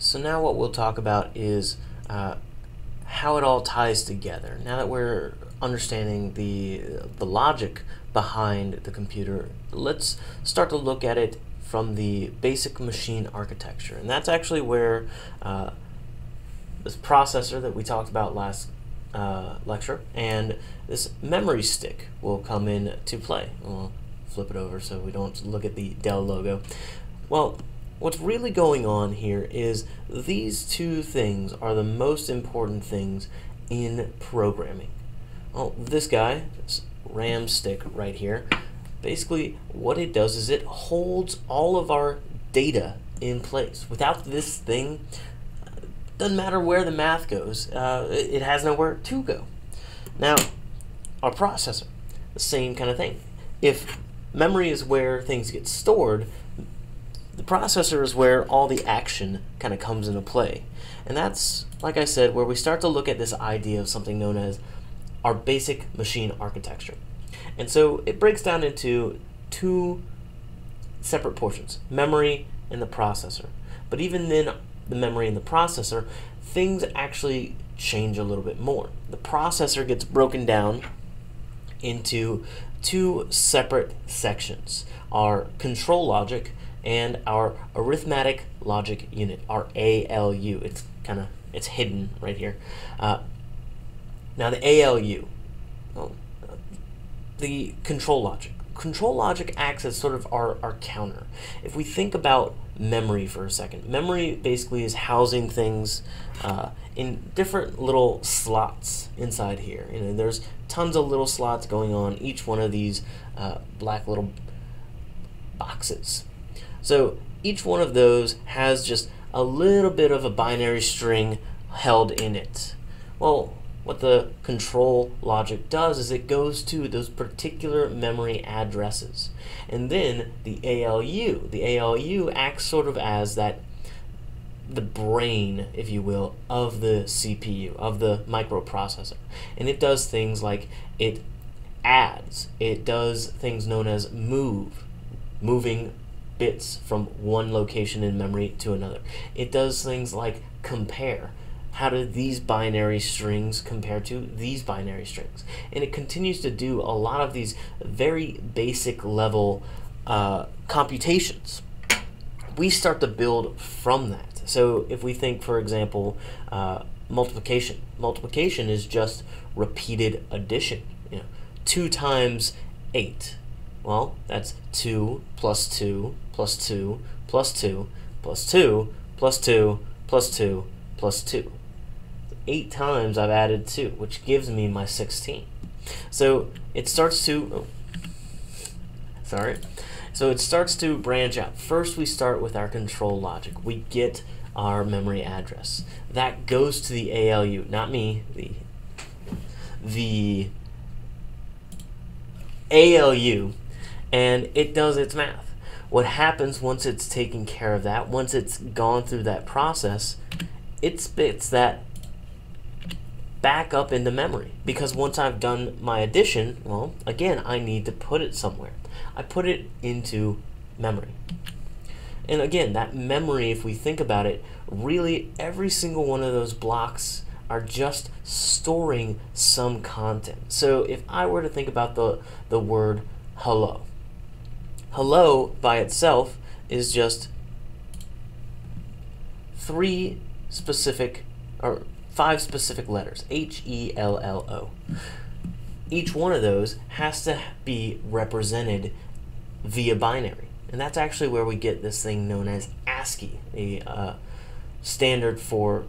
So now what we'll talk about is uh, how it all ties together. Now that we're understanding the, the logic behind the computer, let's start to look at it from the basic machine architecture. And that's actually where uh, this processor that we talked about last uh, lecture and this memory stick will come in to play. We'll flip it over so we don't look at the Dell logo. Well, what's really going on here is these two things are the most important things in programming. Well, this guy, this RAM stick right here, basically what it does is it holds all of our data in place. Without this thing, doesn't matter where the math goes, uh, it has nowhere to go. Now, our processor, the same kind of thing. If memory is where things get stored, the processor is where all the action kind of comes into play. And that's, like I said, where we start to look at this idea of something known as our basic machine architecture. And so it breaks down into two separate portions, memory and the processor. But even then, the memory and the processor, things actually change a little bit more. The processor gets broken down into two separate sections, our control logic and our arithmetic logic unit, our ALU. It's kind of it's hidden right here. Uh, now the ALU, well, the control logic. Control logic acts as sort of our, our counter. If we think about memory for a second, memory basically is housing things uh, in different little slots inside here. You know, there's tons of little slots going on each one of these uh, black little boxes. So each one of those has just a little bit of a binary string held in it. Well, what the control logic does is it goes to those particular memory addresses. And then the ALU, the ALU acts sort of as that the brain, if you will, of the CPU, of the microprocessor. And it does things like it adds, it does things known as move, moving bits from one location in memory to another. It does things like compare, how do these binary strings compare to these binary strings? And it continues to do a lot of these very basic level uh, computations. We start to build from that. So if we think, for example, uh, multiplication. Multiplication is just repeated addition. You know, 2 times 8. Well, that's 2 plus 2 plus 2 plus 2 plus 2 plus 2 plus 2 plus 2 eight times I've added 2, which gives me my 16. So it starts to, oh, sorry, so it starts to branch out. First we start with our control logic. We get our memory address. That goes to the ALU, not me, the, the ALU, and it does its math. What happens once it's taken care of that, once it's gone through that process, it spits that back up into memory because once I've done my addition, well, again, I need to put it somewhere. I put it into memory. And again, that memory, if we think about it, really every single one of those blocks are just storing some content. So if I were to think about the, the word hello, hello by itself is just three specific or five specific letters H E L L O. Each one of those has to be represented via binary. And that's actually where we get this thing known as ASCII, a uh, standard for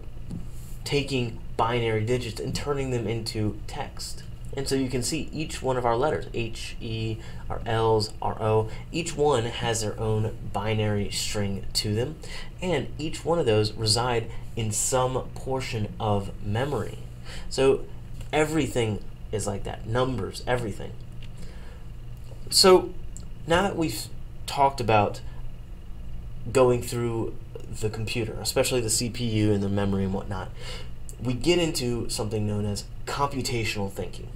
taking binary digits and turning them into text. And so you can see each one of our letters, H, E, our L's, our O, each one has their own binary string to them, and each one of those reside in some portion of memory. So everything is like that, numbers, everything. So now that we've talked about going through the computer, especially the CPU and the memory and whatnot, we get into something known as computational thinking.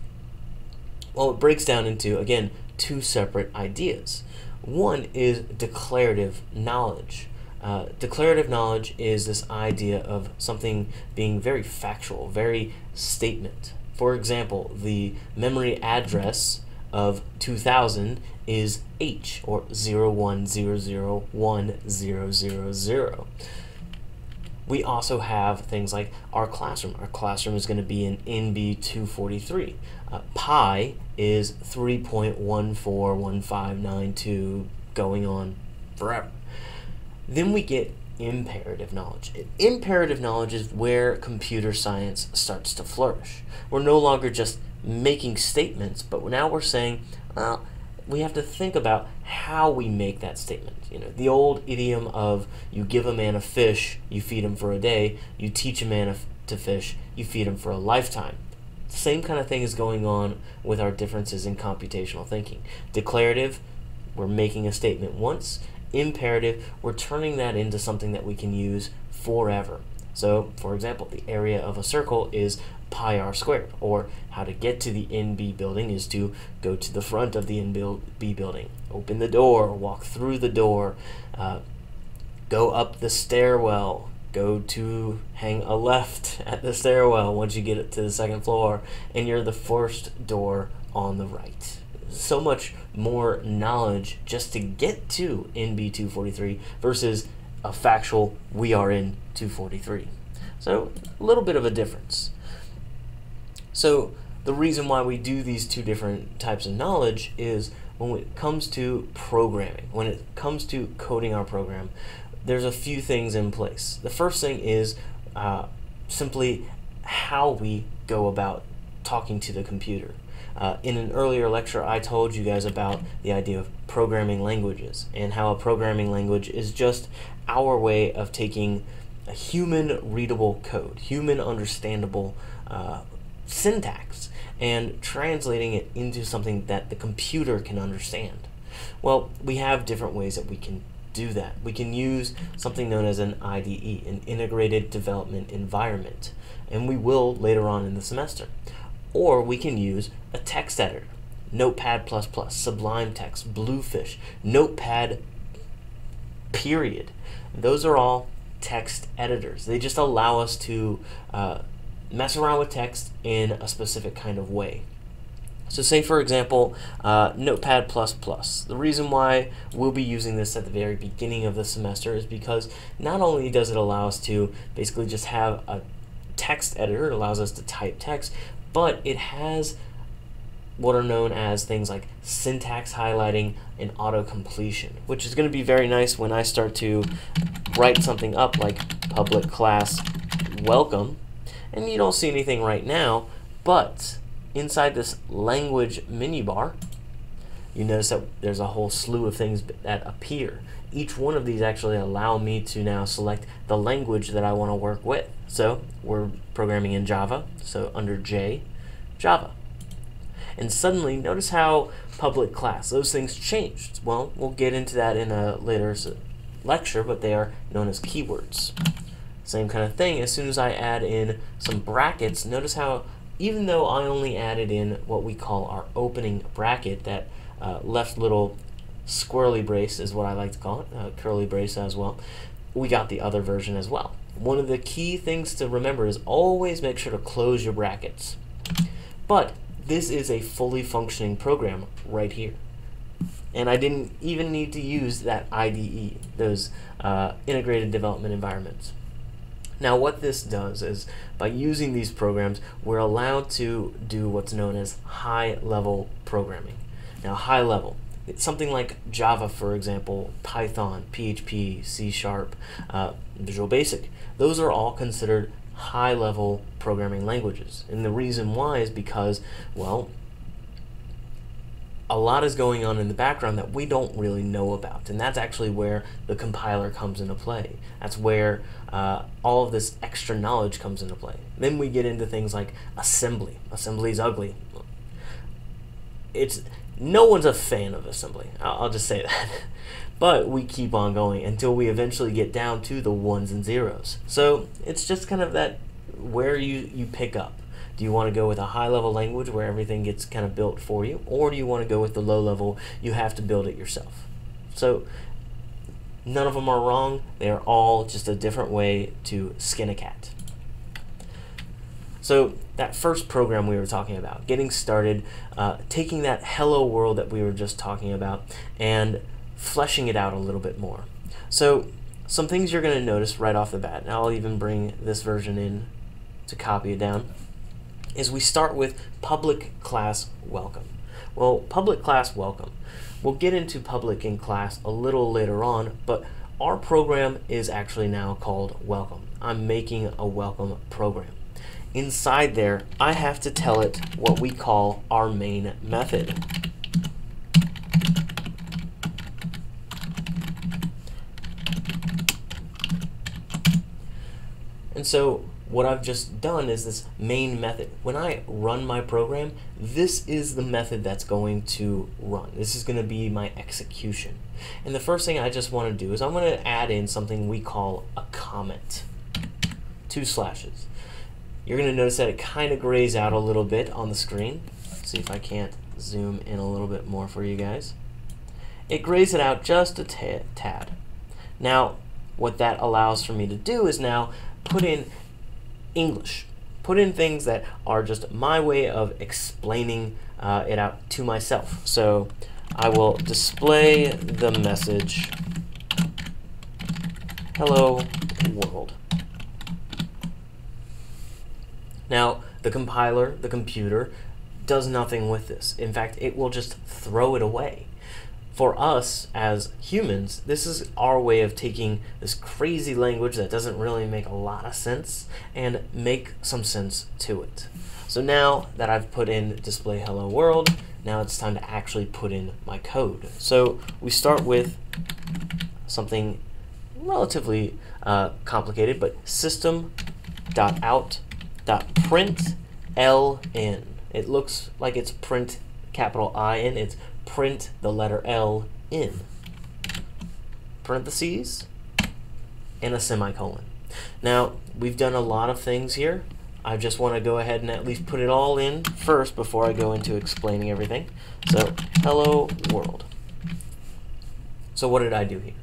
Well, it breaks down into, again, two separate ideas. One is declarative knowledge. Uh, declarative knowledge is this idea of something being very factual, very statement. For example, the memory address of 2000 is H or 01001000. We also have things like our classroom. Our classroom is going to be in NB243. Uh, pi is 3.141592 going on forever. Then we get imperative knowledge. Imperative knowledge is where computer science starts to flourish. We're no longer just making statements, but now we're saying, well, we have to think about how we make that statement. You know, the old idiom of you give a man a fish, you feed him for a day, you teach a man to fish, you feed him for a lifetime. Same kind of thing is going on with our differences in computational thinking. Declarative, we're making a statement once. Imperative, we're turning that into something that we can use forever. So, for example, the area of a circle is pi r squared, or how to get to the NB building is to go to the front of the NB building, open the door, walk through the door, uh, go up the stairwell, go to hang a left at the stairwell once you get it to the second floor, and you're the first door on the right. So much more knowledge just to get to NB 243 versus a factual we are in 243. So, a little bit of a difference. So the reason why we do these two different types of knowledge is when it comes to programming, when it comes to coding our program, there's a few things in place. The first thing is uh, simply how we go about talking to the computer. Uh, in an earlier lecture, I told you guys about the idea of programming languages and how a programming language is just our way of taking a human readable code, human understandable uh, syntax and translating it into something that the computer can understand. Well, we have different ways that we can do that. We can use something known as an IDE, an Integrated Development Environment, and we will later on in the semester. Or we can use a text editor, Notepad++, Sublime Text, Bluefish, Notepad, period. Those are all text editors. They just allow us to uh, mess around with text in a specific kind of way. So say for example, uh, Notepad++. The reason why we'll be using this at the very beginning of the semester is because not only does it allow us to basically just have a text editor, it allows us to type text, but it has what are known as things like syntax highlighting and auto completion, which is going to be very nice when I start to write something up like public class welcome and you don't see anything right now, but inside this language menu bar, you notice that there's a whole slew of things that appear. Each one of these actually allow me to now select the language that I want to work with. So we're programming in Java, so under J, Java. And suddenly, notice how public class, those things changed. Well, we'll get into that in a later lecture, but they are known as keywords. Same kind of thing, as soon as I add in some brackets, notice how even though I only added in what we call our opening bracket, that uh, left little squirrely brace is what I like to call it, uh, curly brace as well, we got the other version as well. One of the key things to remember is always make sure to close your brackets. But this is a fully functioning program right here. And I didn't even need to use that IDE, those uh, integrated development environments. Now what this does is by using these programs we're allowed to do what's known as high level programming. Now high level, it's something like Java for example, Python, PHP, C Sharp, uh, Visual Basic. Those are all considered high level programming languages. And the reason why is because, well, a lot is going on in the background that we don't really know about. And that's actually where the compiler comes into play. That's where uh, all of this extra knowledge comes into play. Then we get into things like assembly. Assembly is ugly. It's no one's a fan of assembly. I'll, I'll just say that. but we keep on going until we eventually get down to the ones and zeros. So it's just kind of that where you, you pick up. Do you want to go with a high level language where everything gets kind of built for you, or do you want to go with the low level, you have to build it yourself? So None of them are wrong. They are all just a different way to skin a cat. So that first program we were talking about, getting started, uh, taking that hello world that we were just talking about and fleshing it out a little bit more. So some things you're going to notice right off the bat, and I'll even bring this version in to copy it down, is we start with public class welcome. Well, public class welcome. We'll get into public in class a little later on, but our program is actually now called welcome. I'm making a welcome program inside there, I have to tell it what we call our main method. And so what I've just done is this main method. When I run my program, this is the method that's going to run. This is going to be my execution. And the first thing I just want to do is I'm going to add in something we call a comment. Two slashes. You're going to notice that it kind of grays out a little bit on the screen. Let's see if I can't zoom in a little bit more for you guys. It grays it out just a tad. Now, what that allows for me to do is now put in English. Put in things that are just my way of explaining uh, it out to myself. So I will display the message, hello world. Now, the compiler, the computer, does nothing with this. In fact, it will just throw it away. For us as humans, this is our way of taking this crazy language that doesn't really make a lot of sense and make some sense to it. So now that I've put in display hello world, now it's time to actually put in my code. So we start with something relatively uh, complicated, but system.out dot print ln. It looks like it's print capital I in. It's print the letter L in. Parentheses and a semicolon. Now, we've done a lot of things here. I just want to go ahead and at least put it all in first before I go into explaining everything. So, hello world. So what did I do here?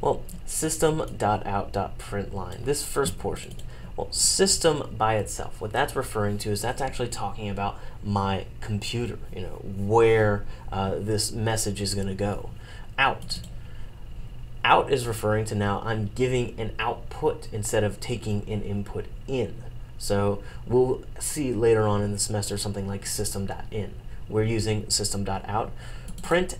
Well, system.out.println. This first portion. Well, system by itself, what that's referring to is that's actually talking about my computer, you know, where uh, this message is going to go. Out. Out is referring to now I'm giving an output instead of taking an input in. So we'll see later on in the semester something like system.in. We're using system.out. Print.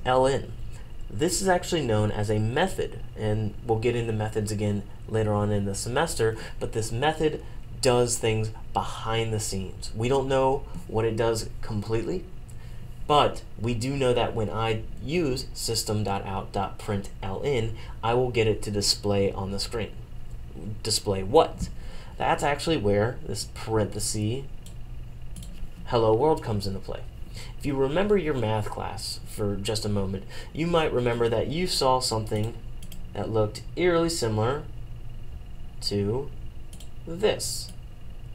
This is actually known as a method, and we'll get into methods again later on in the semester, but this method does things behind the scenes. We don't know what it does completely, but we do know that when I use system.out.println, I will get it to display on the screen. Display what? That's actually where this parenthesis hello world comes into play. If you remember your math class for just a moment, you might remember that you saw something that looked eerily similar to this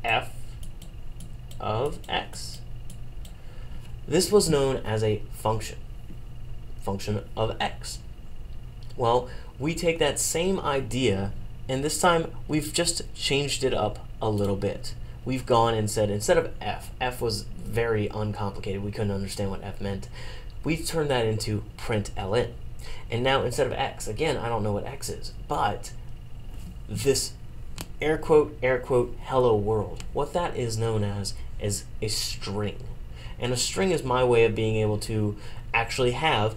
f of x. This was known as a function, function of x. Well, we take that same idea and this time we've just changed it up a little bit. We've gone and said instead of f, f was very uncomplicated. We couldn't understand what f meant. We turned that into print ln. And now instead of x, again, I don't know what x is, but this air quote, air quote, hello world, what that is known as is a string. And a string is my way of being able to actually have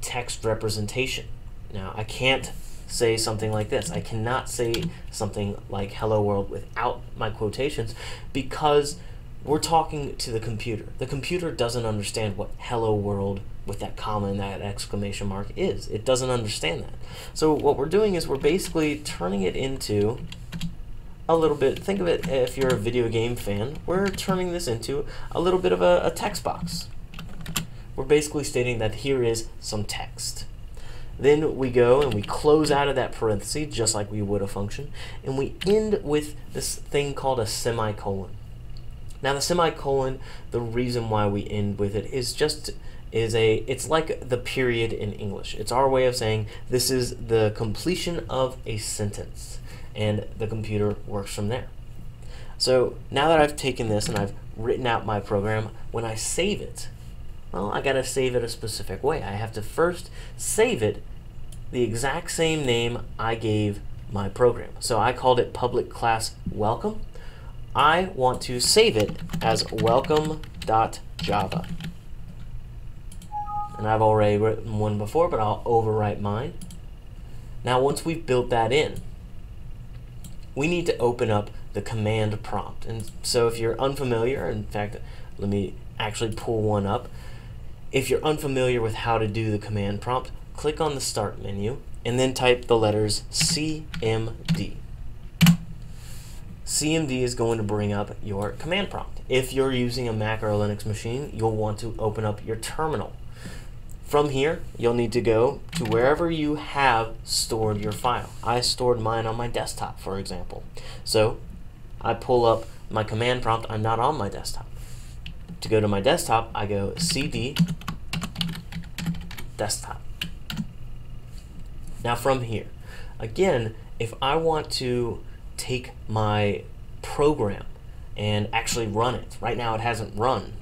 text representation. Now, I can't say something like this. I cannot say something like hello world without my quotations because we're talking to the computer. The computer doesn't understand what hello world with that comma and that exclamation mark is. It doesn't understand that. So what we're doing is we're basically turning it into a little bit, think of it if you're a video game fan, we're turning this into a little bit of a, a text box. We're basically stating that here is some text. Then we go and we close out of that parenthesis just like we would a function, and we end with this thing called a semicolon. Now the semicolon, the reason why we end with it is just is a it's like the period in English. It's our way of saying this is the completion of a sentence and the computer works from there. So now that I've taken this and I've written out my program, when I save it, well, I got to save it a specific way. I have to first save it the exact same name I gave my program. So I called it public class welcome. I want to save it as welcome.java. And I've already written one before, but I'll overwrite mine. Now once we've built that in, we need to open up the command prompt. And so if you're unfamiliar, in fact, let me actually pull one up. If you're unfamiliar with how to do the command prompt, click on the Start menu and then type the letters CMD. CMD is going to bring up your command prompt. If you're using a Mac or a Linux machine, you'll want to open up your terminal. From here, you'll need to go to wherever you have stored your file. I stored mine on my desktop, for example. So I pull up my command prompt. I'm not on my desktop. To go to my desktop, I go cd desktop. Now from here, again, if I want to take my program and actually run it, right now it hasn't run,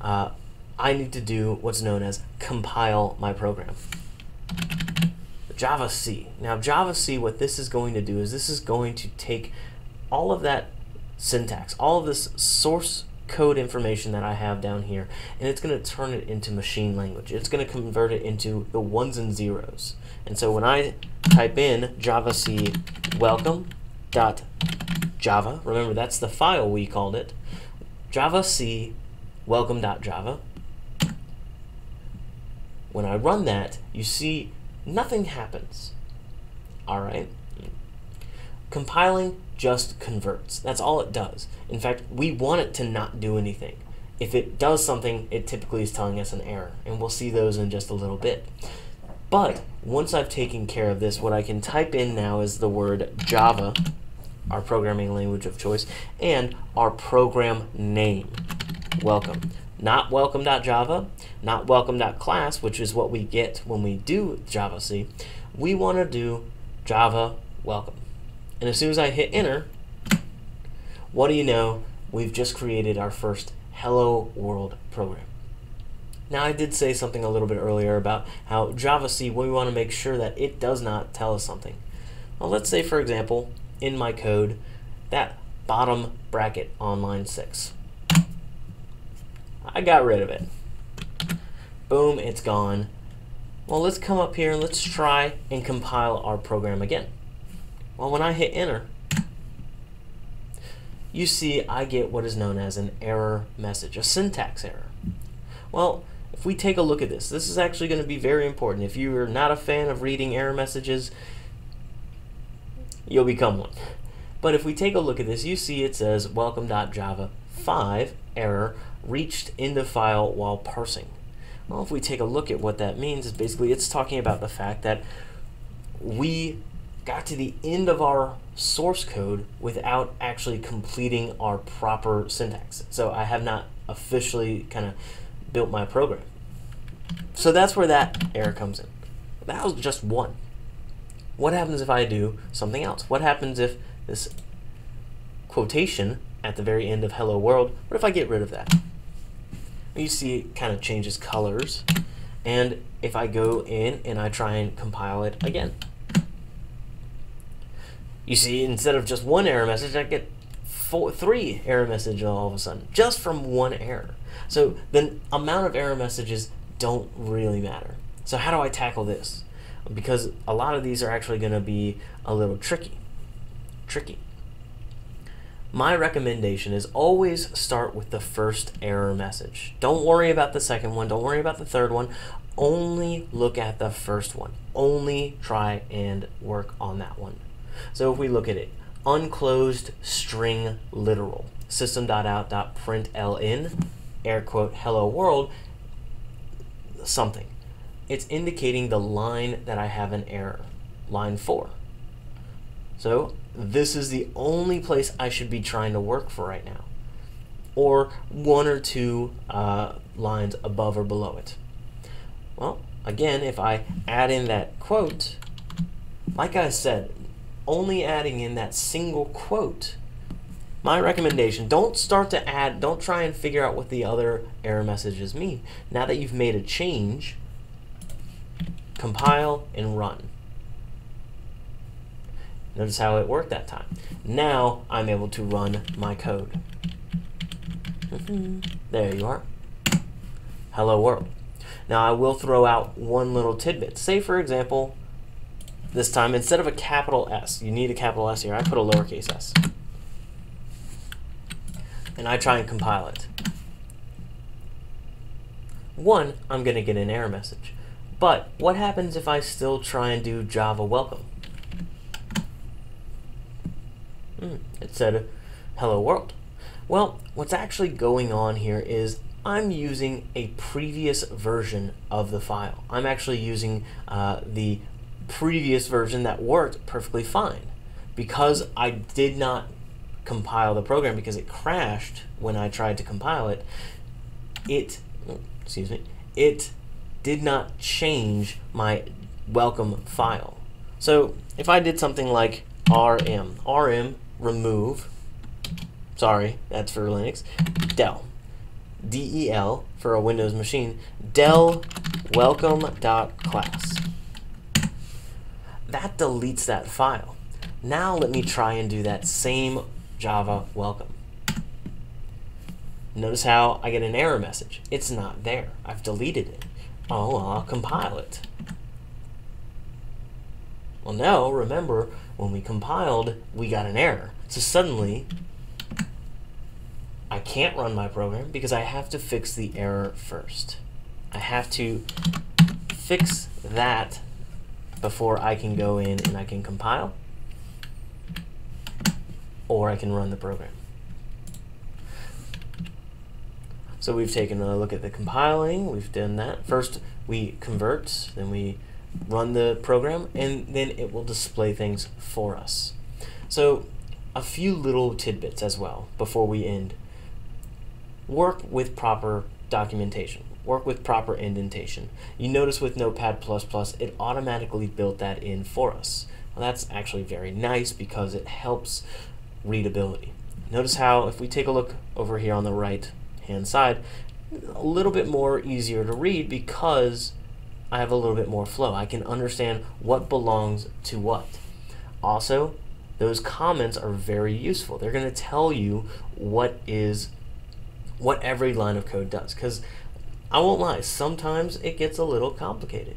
uh, I need to do what's known as compile my program. Java C. Now Java C, what this is going to do is this is going to take all of that syntax, all of this source code information that I have down here, and it's going to turn it into machine language. It's going to convert it into the ones and zeros. And so when I type in java c welcome dot java, remember that's the file we called it, java c welcome dot java. When I run that, you see nothing happens. All right. Compiling just converts. That's all it does. In fact, we want it to not do anything. If it does something, it typically is telling us an error, and we'll see those in just a little bit. But once I've taken care of this, what I can type in now is the word Java, our programming language of choice, and our program name, welcome. Not welcome.java, not welcome.class, which is what we get when we do Java C. We want to do Java welcome. And as soon as I hit enter, what do you know? We've just created our first Hello World program. Now I did say something a little bit earlier about how Java C, we want to make sure that it does not tell us something. Well, let's say, for example, in my code, that bottom bracket on line 6. I got rid of it. Boom, it's gone. Well, let's come up here and let's try and compile our program again. Well, when I hit enter, you see I get what is known as an error message, a syntax error. Well, if we take a look at this, this is actually going to be very important. If you are not a fan of reading error messages, you'll become one. But if we take a look at this, you see it says welcome.java 5 error reached in the file while parsing. Well, if we take a look at what that means, is basically it's talking about the fact that we got to the end of our source code without actually completing our proper syntax. So I have not officially kind of built my program. So that's where that error comes in. That was just one. What happens if I do something else? What happens if this quotation at the very end of hello world, what if I get rid of that? You see it kind of changes colors. And if I go in and I try and compile it again, you see instead of just one error message, I get four, three error messages all of a sudden, just from one error. So the amount of error messages don't really matter. So how do I tackle this? Because a lot of these are actually going to be a little tricky. Tricky. My recommendation is always start with the first error message. Don't worry about the second one. Don't worry about the third one. Only look at the first one. Only try and work on that one. So if we look at it, unclosed string literal system.out.println air quote hello world something. It's indicating the line that I have an error, line 4. So this is the only place I should be trying to work for right now. Or one or two uh, lines above or below it. Well, again, if I add in that quote, like I said, only adding in that single quote. My recommendation don't start to add don't try and figure out what the other error messages mean. Now that you've made a change compile and run. Notice how it worked that time. Now I'm able to run my code. There you are. Hello world. Now I will throw out one little tidbit. Say for example this time instead of a capital S you need a capital S here I put a lowercase s and I try and compile it. One, I'm going to get an error message. But what happens if I still try and do Java welcome? Hmm, it said, hello world. Well, what's actually going on here is I'm using a previous version of the file. I'm actually using uh, the previous version that worked perfectly fine. Because I did not compile the program because it crashed when I tried to compile it, it, excuse me, it did not change my welcome file. So if I did something like rm, rm remove, sorry, that's for Linux, del, del for a Windows machine, del welcome.class. That deletes that file. Now let me try and do that same Java welcome. Notice how I get an error message. It's not there. I've deleted it. Oh, I'll compile it. Well, no, remember, when we compiled, we got an error. So suddenly, I can't run my program because I have to fix the error first. I have to fix that before I can go in and I can compile or I can run the program. So we've taken a look at the compiling, we've done that. First we convert, then we run the program, and then it will display things for us. So a few little tidbits as well before we end. Work with proper documentation. Work with proper indentation. You notice with Notepad++, it automatically built that in for us. Well, that's actually very nice because it helps readability. Notice how if we take a look over here on the right hand side, a little bit more easier to read because I have a little bit more flow. I can understand what belongs to what. Also, those comments are very useful. They're going to tell you what is what every line of code does because I won't lie, sometimes it gets a little complicated.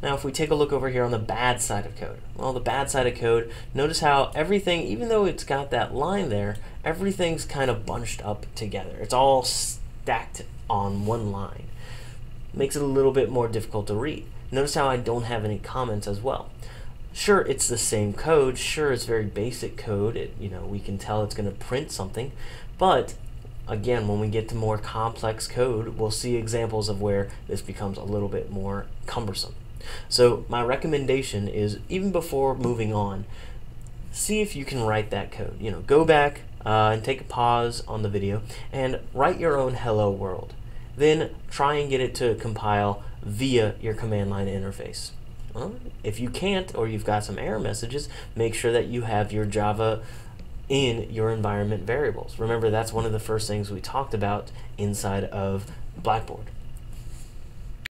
Now if we take a look over here on the bad side of code, well the bad side of code, notice how everything, even though it's got that line there, everything's kind of bunched up together. It's all stacked on one line. Makes it a little bit more difficult to read. Notice how I don't have any comments as well. Sure, it's the same code. Sure, it's very basic code. It, you know, we can tell it's going to print something. But again, when we get to more complex code, we'll see examples of where this becomes a little bit more cumbersome. So my recommendation is even before moving on, see if you can write that code. You know, go back uh, and take a pause on the video and write your own hello world. Then try and get it to compile via your command line interface. Well, if you can't or you've got some error messages, make sure that you have your Java in your environment variables. Remember, that's one of the first things we talked about inside of Blackboard.